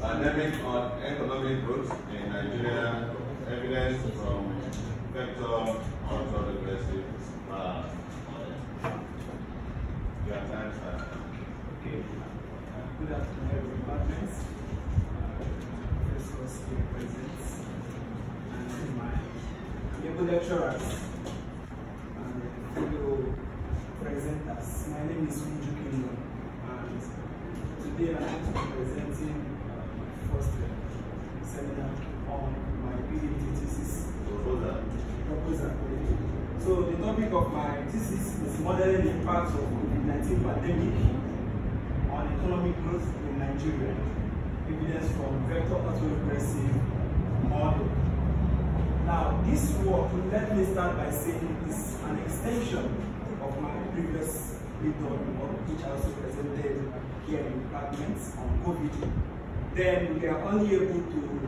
Pandemic on economic growth in Nigeria, evidence from vector autoregressive uh, Your time starts. Okay. Good afternoon, everyone. Professors here present and my able lecturers and fellow presenters. My name is Unju Kingdom and today I'm to be presenting first uh, seminar on my PhD thesis Proposal. proposal. So the topic of my thesis is modeling the impact of COVID-19 pandemic on economic growth in Nigeria. Evidence from vector autoregressive model. Now, this work, let me start by saying is an extension of my previous work, which I also presented here in departments on COVID. Then we are only able to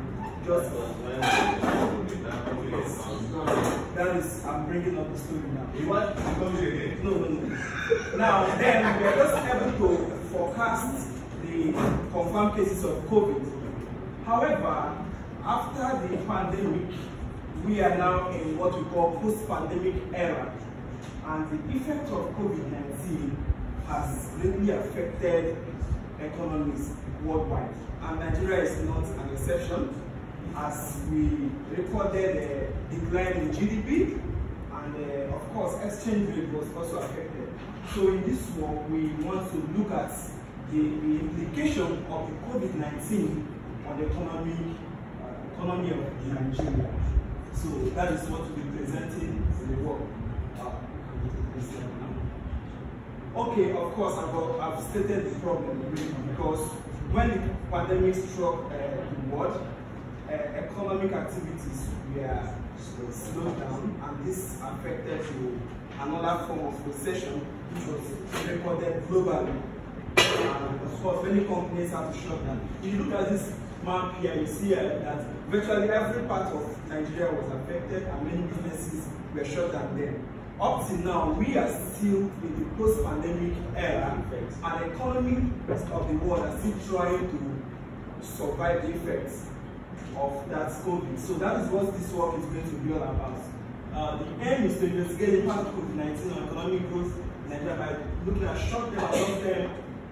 just. That is, I'm bringing up the story now. You want to come again? No, no, no. Now, then we are just able to forecast the confirmed cases of COVID. However, after the pandemic, we are now in what we call post-pandemic era. And the effect of COVID-19 has greatly affected economies worldwide. And Nigeria is not an exception as we recorded a decline in GDP and uh, of course exchange rate was also affected. So in this work we want to look at the, the implication of the COVID-19 on the economy, uh, economy of Nigeria. So that is what we'll be presenting in the work. Okay, of course I've, I've stated the problem because when the pandemic struck uh, the world, uh, economic activities were slowed down and this affected to another form of recession which was recorded globally. And of course, many companies had to shut down. If you look at this map here, you see uh, that virtually every part of Nigeria was affected and many businesses were shut down there. Up till now, we are still in the post-pandemic era and economy of the world are still trying to survive the effects of that COVID. So that is what this work is going to be all about. Uh, the aim is to investigate the impact of COVID-19 on economic growth in Nigeria by looking at short-term and long-term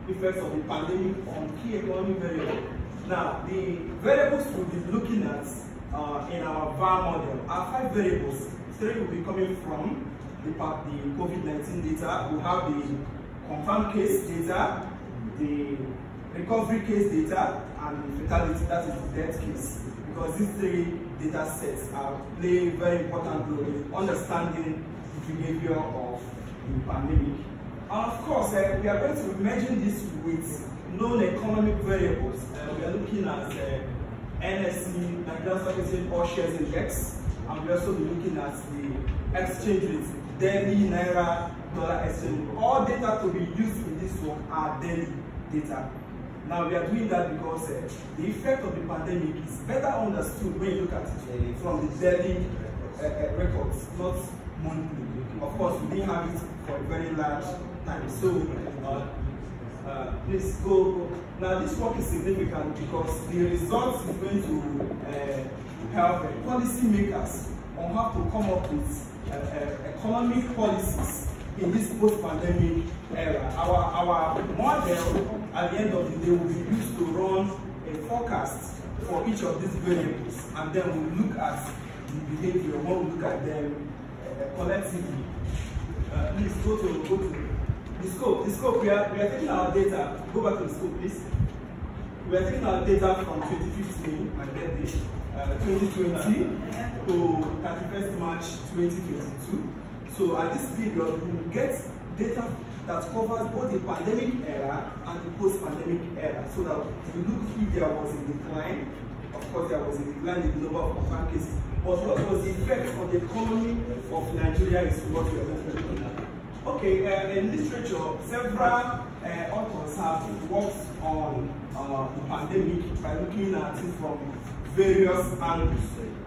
effects of the pandemic on key economic variables. Now, the variables we'll be looking at uh, in our VAR model are five variables. Three will be coming from the, the COVID-19 data. We have the confirmed case data, the recovery case data, and the fatality, that is the death case because these three data sets are play very important role in understanding the behavior of the pandemic. And of course, uh, we are going to merging this with known economic variables. Uh, we are looking at uh, NSE, Nigerian Stock Exchange All Shares Index, and we are also looking at the exchange rate, daily naira dollar exchange. All data to be used in this work are daily data. Now we are doing that because uh, the effect of the pandemic is better understood when you look at it from the daily uh, uh, records, not monthly. Of course, we didn't have it for a very large time. So uh, uh, please go. Now this work is significant because the results is going to help policy makers on how to come up with economic policies in this post-pandemic era. Our, our model at the end of the day will be used to run a forecast for each of these variables and then we'll look at the behavior when we look at them uh, collectively. Uh, please go to, go to the scope. The scope, we are, we are taking our data, go back to the scope please. We are taking our data from 2015, my birthday, uh, 2020 to 31st March 2022. So at this period, we will get data that covers both the pandemic era and the post-pandemic era so that we look if there was a decline. Of course, there was a decline in the number of confirmed cases. But what was the effect on the economy of Nigeria is what we are looking at. Okay, uh, in literature, several uh, authors have worked on uh, the pandemic by looking at it from various angles.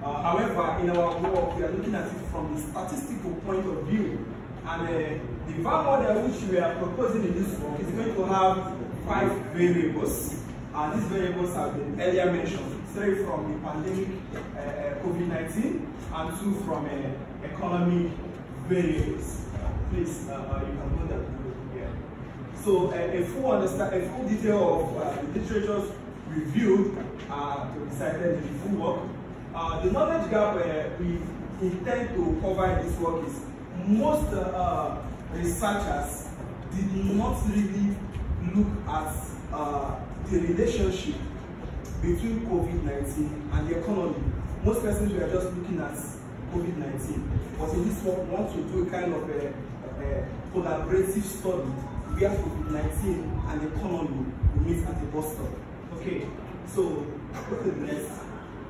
Uh, however, in our work, we are looking at it from the statistical point of view. And uh, the VAR model which we are proposing in this work is going to have five variables. And these variables have been earlier mentioned, three from the pandemic uh, uh, COVID-19 and two from uh, economic variables. Please, uh, uh, you can note that here. So a full understand, a full detail of the literatures reviewed uh, to be cited in full work. Uh, the knowledge gap uh, we intend to cover in this work is most uh, researchers did not really look at uh, the relationship between COVID-19 and the economy. Most persons were just looking at COVID-19, but in this work, we want to do a kind of a, a collaborative study where COVID-19 and the economy meet at the bus stop. Okay, so next.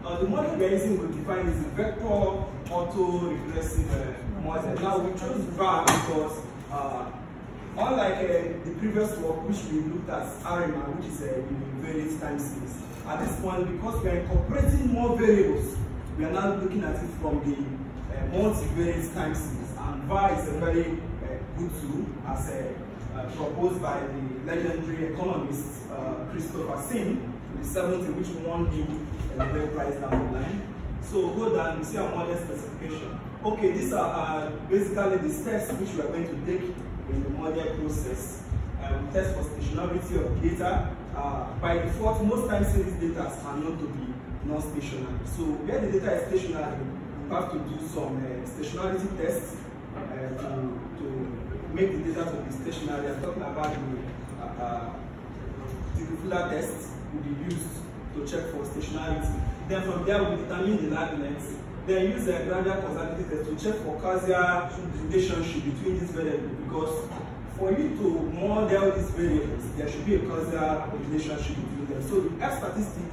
Uh, the model we using will define is a vector auto-regressive uh, model. Now we chose VAR because uh, unlike uh, the previous work which we looked at RMR, which is a uh, univariate time series, at this point because we are incorporating more variables, we are now looking at it from the uh, multivariate time series. And VAR is a very uh, good tool as a, uh, proposed by the legendary economist uh, Christopher Sims in the 70s, which won the Nobel Prize down the line. So go down, you see our model specification. Okay, these are uh, basically the steps which we are going to take in the model process. Um, test for stationarity of data. By default, most times these data are known to be non-stationary. So where the data is stationary, you have to do some uh, stationarity tests uh, to, to make the data to be stationary. I'm talking about the, uh, uh, the test will be used to check for stationarity. Then from there, we determine the lag length. Then use the gradual causality test to check for causal relationship between these variables because for you to model these variables, there should be a causal relationship between them. So the F statistic,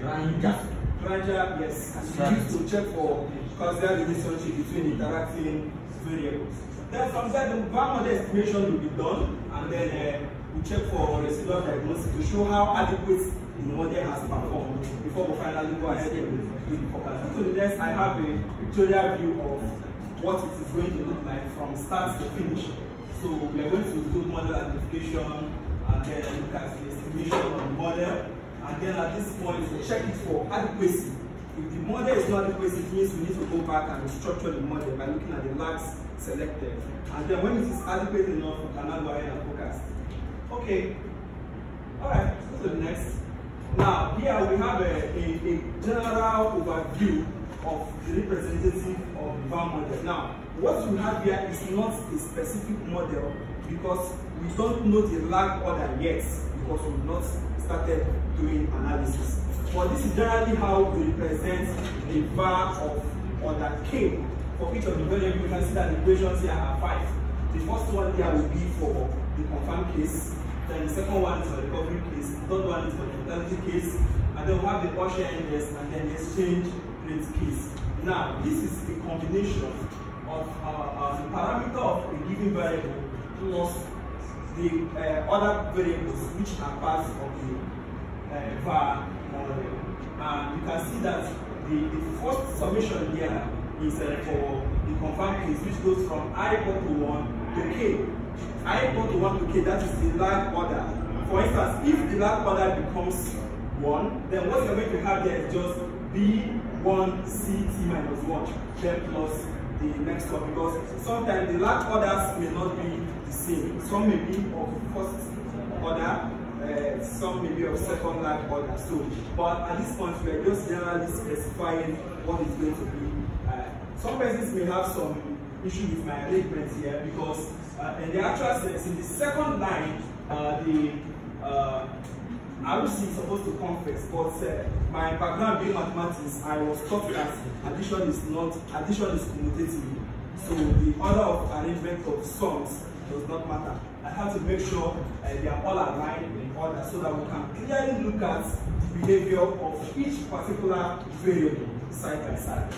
Granger. gradual, yes, is used to check for causal relationship between interacting variables. Then from there, the model estimation will be done, and then uh, we check for residual diagnosis to show how adequate the model has performed before we finally go ahead and do the forecast. So the next, I have a pictorial view of what it is going to look like from start to finish. So we are going to do model identification and then look at the estimation of the model. And then at this point, we check it for adequacy. Model is not adequate, it means we need to go back and restructure the model by looking at the lags selected. And then when it is adequate enough, we can now go ahead and forecast. Okay. All right, let's go to the next. Now, here we have a, a, a general overview of the representative of the VAR model. Now, what we have here is not a specific model because we don't know the lag order yet because we've not started doing analysis. But this is generally how we represent the VAR of order K for each of the variables. You can see that the equations here are five. The first one here will be for the confirmed case. Then the second one is for the recovery case. The third one is for the fatality case. And then we have the Usher index and then the exchange rate case. Now, this is a combination of uh, uh, the parameter of a given variable plus the uh, other variables which are part of the uh, VAR. And you can see that the, the first summation here is uh, for the confirmed case which goes from i equal to 1 to k. i equal to 1 to k, that is the lag order. For instance, if the lag order becomes 1, then what you're going to have there is just b1 ct minus 1, then plus the next one because sometimes the lag orders may not be the same. Some may be of first order, uh, some maybe of second lag order. So, but at this point, we are just generally specifying what is going to be. Uh, some persons may have some issue with my arrangement here because uh, in the actual sense, in the second line, uh, the uh, RC is supposed to come first, but my background being mathematics, I was taught that addition is not, addition is commutative. So the order of arrangement of sums does not matter. I have to make sure uh, they are all aligned in order so that we can clearly look at the behavior of each particular variable side by side.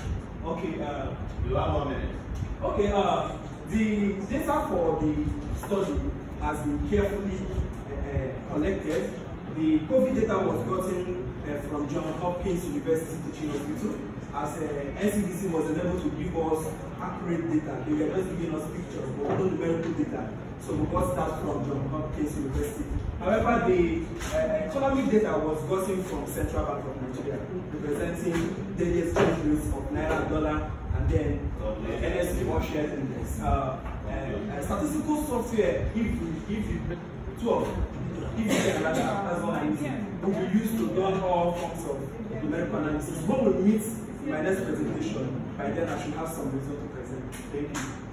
Okay, uh, You have one minute. Okay, uh, the data for the study has been carefully uh, collected. The COVID data was gotten uh, from Johns Hopkins University Teaching Hospital as uh, NCDC was unable to give us accurate data. They were just giving us pictures, but no numerical data. So we got that from John Hopkins University. However, the uh, economic data was gotten from Central Bank of Nigeria, representing daily exchange rates of naira, dollar, and then the NSE All Shares Index. Uh, uh, statistical software, if you, if you, two of if you get another as one item, will be used to run all forms of numerical analysis. When we meet my next presentation, by then I should have some result to present. Thank you.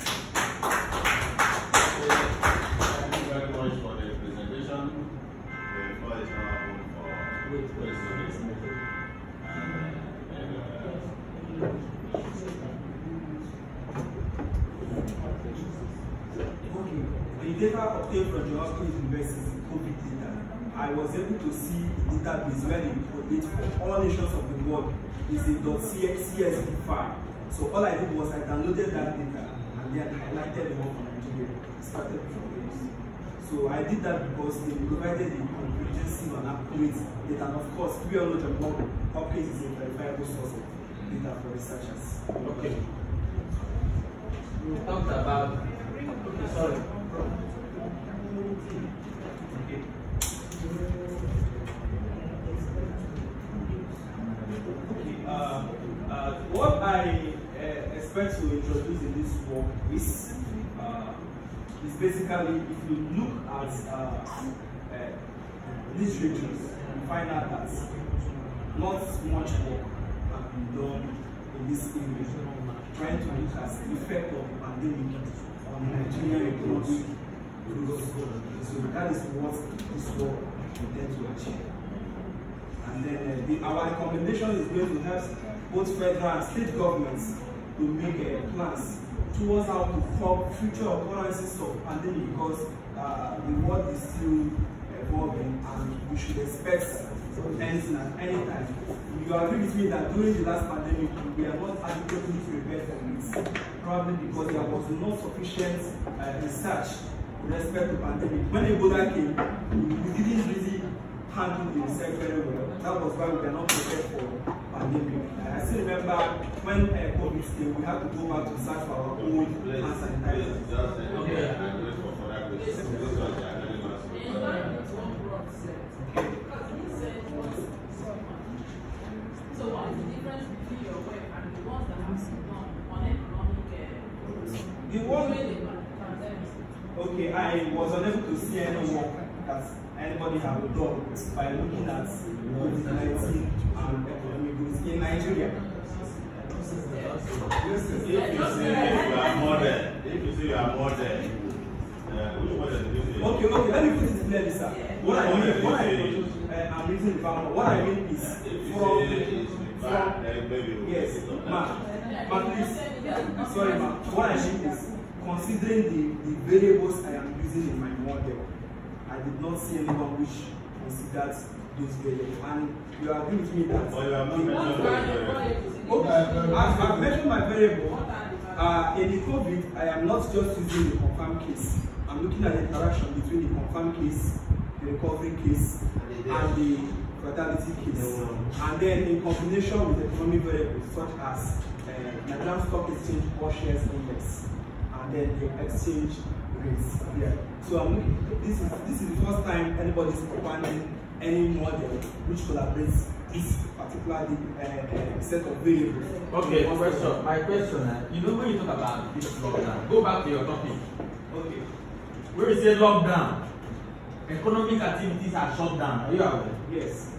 I was able to see the database where they collate for all nations of the world is a .csv file. So all I did was I downloaded that data and then highlighted the one for Nigeria. Started from there. So I did that because they provided the comprehensive and accurate data. And of course, we all know Johns Hopkins is a verifiable source of data for researchers. Okay. We talked about. Sorry. Okay. Okay, uh, uh, what I uh, expect to introduce in this work is uh, is basically if you look at uh, these regions, you find out that not much work has been done in this area, trying to look at the effect of the pandemic on Nigerian economy. So that is what this And then uh, the, our recommendation is going to help both federal and state governments to make uh, plans towards how to curb future occurrences of pandemic because uh, the world is still evolving and we should expect anything at any time. You agree with me that during the last pandemic we are not adequately prepared for it, probably because there was not sufficient uh, research with respect to pandemic. When Ebola came, we didn't really handle the research very well. That was why we were not prepared for pandemic. Uh, I still remember when uh, COVID came, we had to go back to search for our own Please, hand please, sanitizer. just uh, okay. and wait for further questions. This one is anonymous. So what is the difference between your work and the ones that have been done on economic uh, growth? The one- During the pandemic. Okay, I was unable to see any work that anybody have done by looking at COVID-19 and economic growth in Nigeria. If you say you are modern, if you say you are modern, uh? Okay, okay, let me put it clearly, sir. What I mean, what I mean, uh, I'm reading the Bible. What I mean is from, from will yes, ma, ma, please. Sorry, ma. What I mean is considering the the variables I am using in my model, I did not see anyone which considers those variables, and you agree with me that. Or you have not mentioned those variables? Okay, I've, I've mentioned my variable. Uh, in the COVID, I am not just using the confirmed case. I'm looking at the interaction between the confirmed case, the recovery case, and the fatality case. And then in combination with economic variables such as uh, Nigerian Stock Exchange All Shares Index, and then the exchange rates. Yeah. So I'm looking, this is this is the first time anybody is providing any model which collaborates this particular uh, uh, set of variables. Okay, question. My question, uh, you know when you talk about this lockdown, go back to your topic. Okay. When you say lockdown, economic activities are shut down. Are you aware? Yes.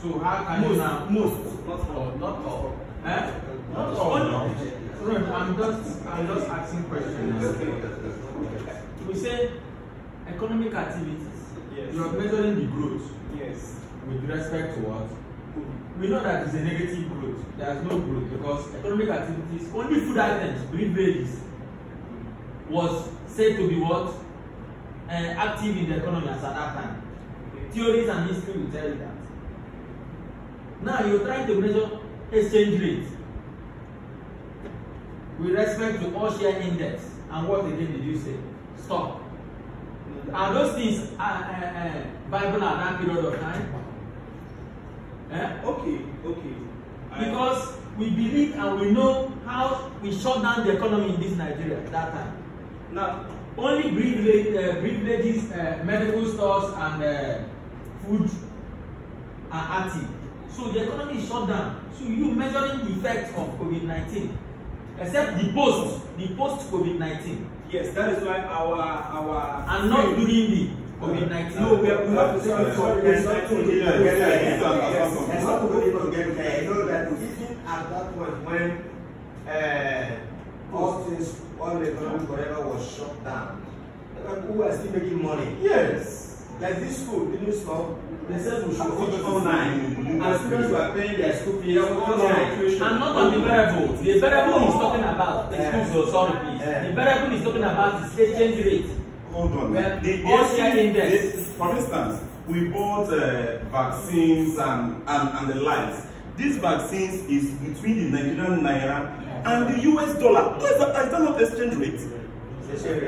So how can you Most, now? most, not all. Not all. Eh? Not all. No. No, I'm just, I'm just asking questions. We say economic activities. Yes. You are measuring the growth. Yes. with respect to what? we know that it's a negative growth. There is no growth because economic activities only food items beverages was said to be what? Uh, active in the economy at that time. Theories and history will tell you that. Now you trying to measure exchange rate. With respect to all share index and what again did you say stock are those things uh, uh, uh, viable at that period of time eh? Okay, okay. I- because we believe and we know how we shut down the economy in this nigeria at that time now only privilege, uh, privileges uh, medical stores and uh, food are active. So the economy is shut down. So you measuring the effect of COVID-19, except the post, the post COVID-19, Yes, that is why our our and not during the COVID-19. No, we have, we have to say before sorry, it's not COVID-19. too late. Yeah, yeah, yeah, yeah, yeah, Yes, yeah. It's not too late to get there. I know that even at that point when uh, all things, all the economic whatever was shut down, the people were still making money. Yes. Like this school didn't stop. They said we should teach online. the. And students were paying their school fees Yeah, online. And not on the variable. The variable he's talking about, excuse me, sorry please. The variable he's talking about is exchange rate. Hold on. Well, The, the exchange- index. the- for instance, we bought uh, vaccines and, and, and the likes. These vaccines is between the Nigerian naira and the US dollar. Is that, is that not exchange rate?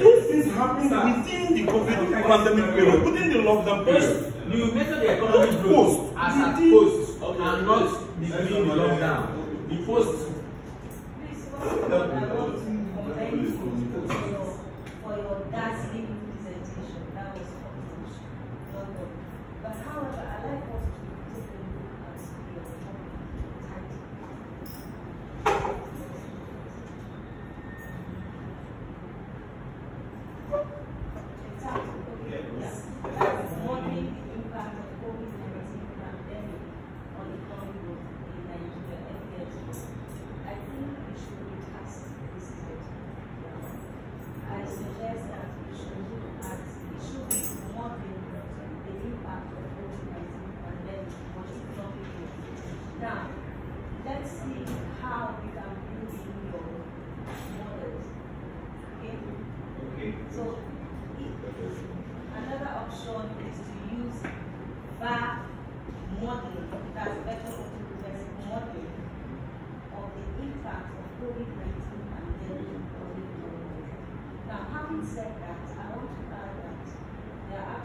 Those things happened within the COVID pandemic period, within the lockdown period. You measure the economic Post. growth as at post. And not the the lockdown. The post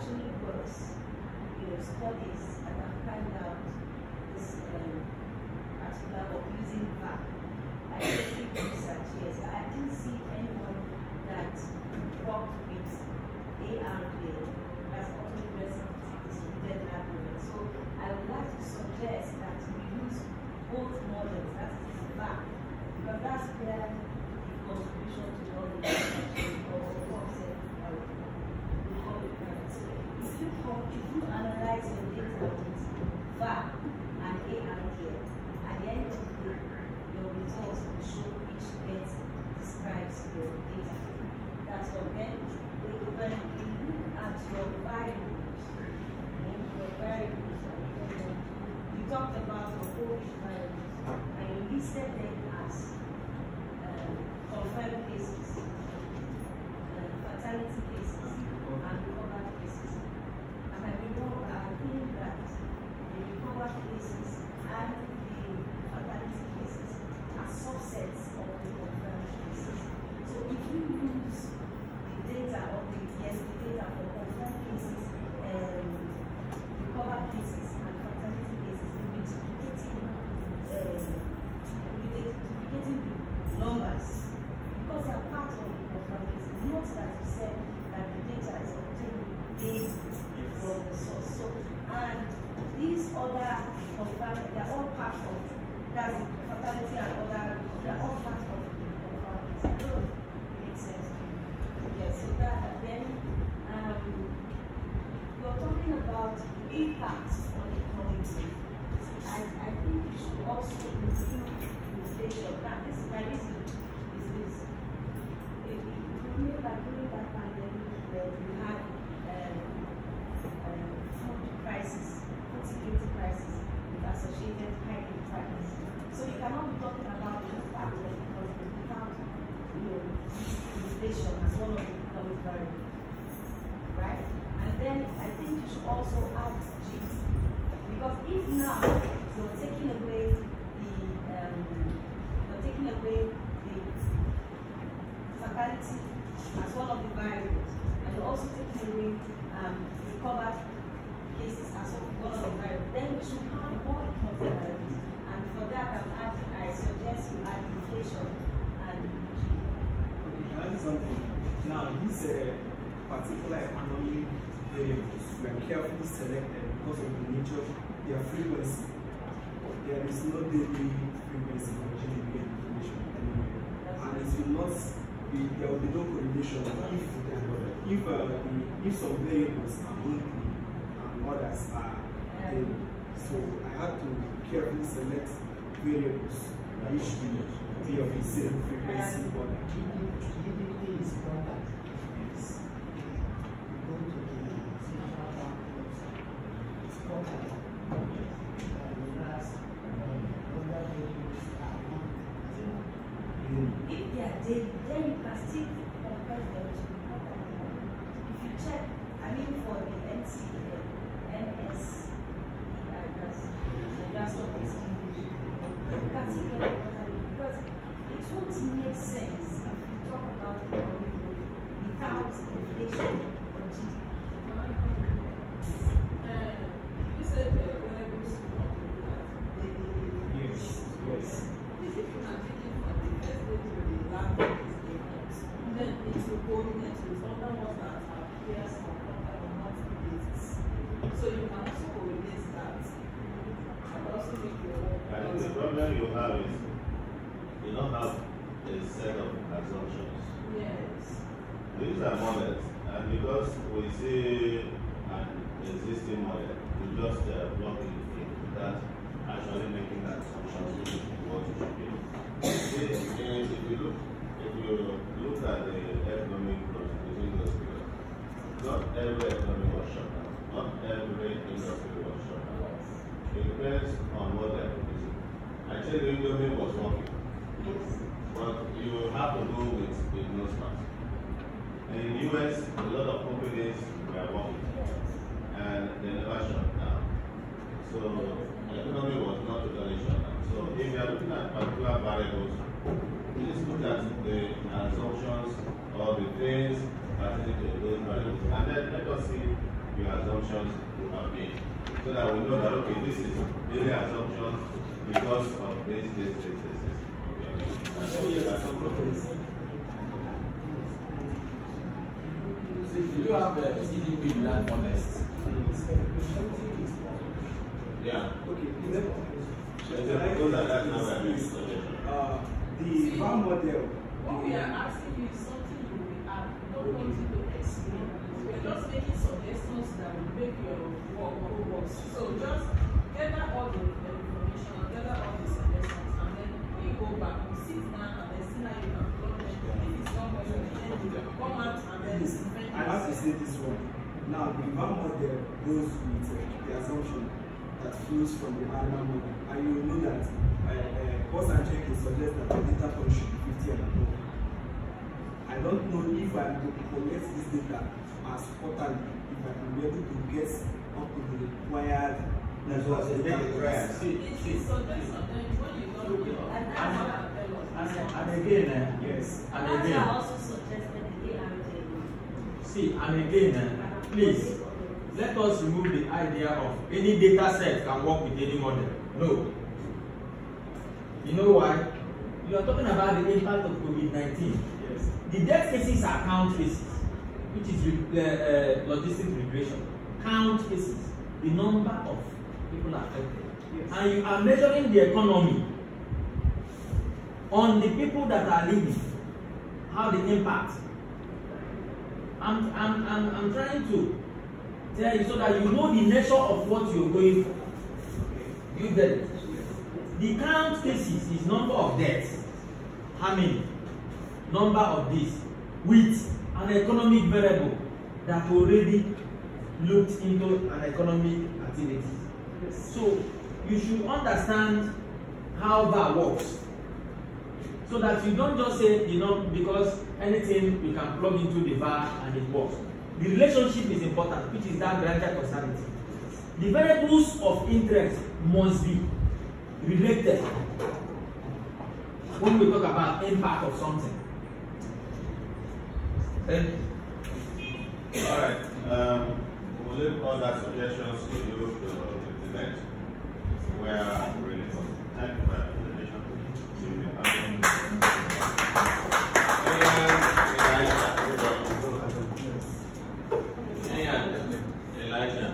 actually works, you know, studies that have carried out this um, particular of using VAR. I did research, yes, I didn't see anyone that worked with ARPA, that's autoregressive distributed library. So I would like to suggest that we use both models, that is VAR, because that's where the contribution to all the research or concept of the public So if you com- if you analyze your data with VAR and ARPA, at the end of the day, your results will show which best describes your data. That's all. Then, when you look at your variables, eh, your variables, uh, you talked about your COVID variables, and you listed them as confirmed cases, fatality cases, and recovered cases. And I remember, I think that the recovered cases and the fatality cases are subsets of the confirmed cases. So if you use the data of the yes, the data for confirmed cases, um, recovered cases, and fatality cases, you'll be duplicating, um, you'll be duplicating the numbers because they are part of the confirmed cases. Note that you said that the data is obtained based from the source. So, and these other confirmed, they are all part of that's the fatality and other, they are all part of if it makes sense you. Yes, so that, and then, um, you're talking about impact on the economy. I, I think we should also include inflation. Now, this, my reason is this. If you remember during that pandemic where we had, um, um, food crisis, food security crisis with associated high food prices. So you cannot be talking about the impact of the economy without, you know, as one of the variables right? And then I think you should also add GDP. Because if now you're taking away the, um, you're taking away the fatality as one of the variables, and you're also taking away um, recovered cases as one of the variables, then we should have more economic variables. And for that, I'm adding, I suggest you add inflation and GDP. Okay, can I say something? Now, this uh, particular economic variables were carefully selected because of the nature of their frequency. There is no daily frequency for GDP and inflation anywhere. And it will not be, there will be no correlation if, if, uh, the, if some variables are monthly and others are daily. So I had to carefully select variables which will be of the same frequency order. GDP is product. Not. If they are then you can compare them to the other one. If you check, I mean for the NCA, NS, that's, that's what it's English. You can still get it because it won't make sense if you talk about economic growth without inflation or GDP. Uh, you said uh, wearables Yes, yes. If you are taking from the first day to the last day of the month, then it will coordinate with other ones that appears on basis. So you can also correlate that and also make your. I think the problem you have is you don't have a set of assumptions. Yes. These are models, and because we see an existing model, we just uh, plug it in without actually making that assumptions which is what it should be. See, eh, if you look, if you look at the economic growth within those periods, not every economy was shut down, not every industry was shut down. It depends on what they're producing. Tell you, Indomie was working, but you have to go with the no start. And in the US, a lot of companies were working and they never shut down. So the economy was not totally shut down. So if you are looking at particular variables, please look at the assumptions or the things pertaining to those variables. And then let us see your assumptions you have made. So that we know that okay, this is really assumptions because of this, this, this, this, this. Okay. And that's- See, do you have the GDP land honest? Yeah. Okay, then, Those are- those are that now we are doing suggestion. uh, the VAM model, What we are asking you is something you will have, we don't want you to explain. We are just making suggestions that will make your work go worse. So just gather all the this one. Now, the VAM model goes with uh, the assumption that flows from the ARMA model. And you will know that uh, uh, Boss and Check suggests that the data point should be 50 and above. I don't know if I am going to collect this data as quarterly, if I can be able to get up to the required That's what they make it right. See, It's see, a suggestion, then when you don't do it, And that's that's what I tell us. and, and again, eh, Yes. and again, see, and again, eh, please, let us remove the idea of any data set can work with any model. No. You know why? You are talking about the impact of COVID-19. Yes. The death cases are count cases, which is uh, uh, logistic regression. Count cases, the number of people affected. Yes. And you are measuring the economy on the people that are living, how the impact. I'm, I'm, I'm, I'm trying to tell you so that you know the nature of what you're going for. You get it? The count cases is number of deaths. How many? Number of this with an economic variable that already looked into an economic activity. So you should understand how that works so that you don't just say you know because anything you can plug into the bar and it works. The relationship is important which is that gradual causality the variables of interest must be related. When we talk about impact of something. Okay all right um, we'll leave all that suggestions to you for the next. We are really thank you very much